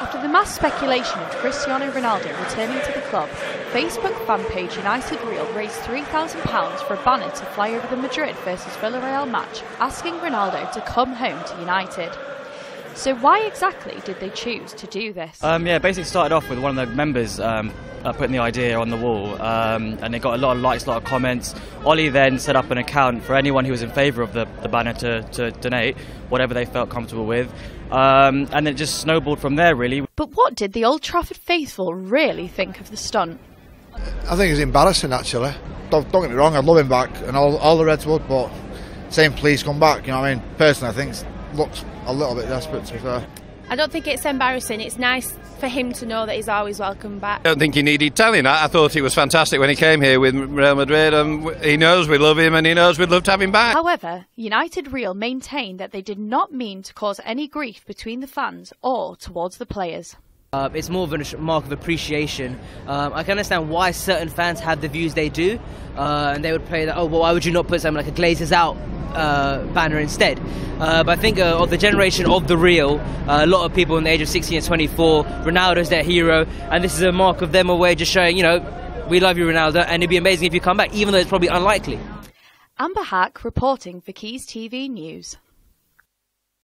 After the mass speculation of Cristiano Ronaldo returning to the club, Facebook fan page United Real raised £3,000 for a banner to fly over the Madrid versus Villarreal match, asking Ronaldo to come home to United. So, why exactly did they choose to do this? Um, yeah, basically started off with one of the members um, uh, putting the idea on the wall, um, and it got a lot of likes, a lot of comments. Ollie then set up an account for anyone who was in favour of the, the banner to, to donate whatever they felt comfortable with, um, and it just snowballed from there, really. But what did the Old Trafford faithful really think of the stunt? I think it's embarrassing, actually. Don't, don't get me wrong, I'd love him back, and all, all the Reds would, but saying please come back, you know what I mean? Personally, I think it looks a little bit desperate, to be fair. I don't think it's embarrassing. It's nice for him to know that he's always welcome back. I don't think he needed telling. I, I thought he was fantastic when he came here with Real Madrid, and he knows we love him, and he knows we'd love to have him back. However, United Real maintained that they did not mean to cause any grief between the fans or towards the players. Uh, it's more of a mark of appreciation. Um, I can understand why certain fans have the views they do, uh, and they would play that. Oh, well, why would you not put something like a Glazers out uh, banner instead? Uh, but I think uh, of the generation of the real, uh, a lot of people in the age of 16 and 24, Ronaldo's their hero, and this is a mark of them away, just showing, you know, we love you, Ronaldo, and it'd be amazing if you come back, even though it's probably unlikely. Amber Hack reporting for Keys TV News.